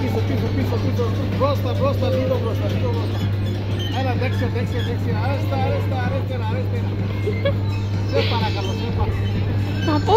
πίσω, πίσω, πίσω, πίσω. Μπρόστα, μπρόστα, λίγο μπρόστα, λίγο μπρόστα. Έλα, δέξια, δέξια, δέξια. Αρέστα, αρέστα, αρέστα, αρέστα. Σε παρακαλώ, σε παρακαλώ. Από